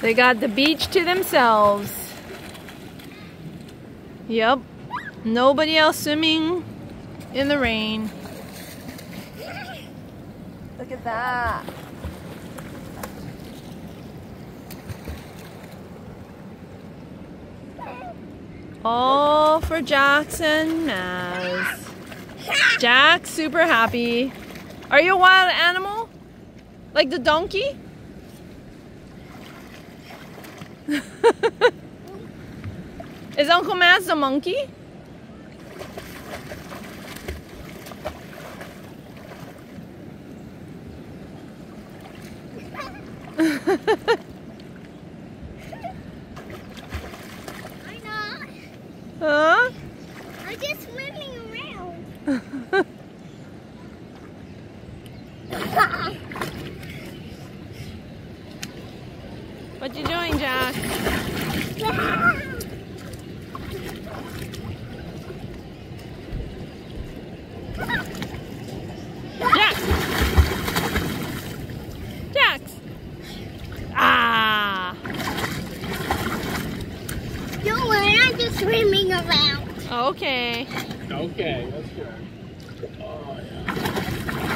They got the beach to themselves. Yep. Nobody else swimming in the rain. Look at that. All for Jax and Maz. Jack's super happy. Are you a wild animal? Like the donkey? Is Uncle Maz a monkey? Huh? I'm just swimming around. What you doing, Jack? Jax! Jax! Ah! Don't worry, I'm just swimming around. Okay. Okay, that's good. Oh, yeah. Ah!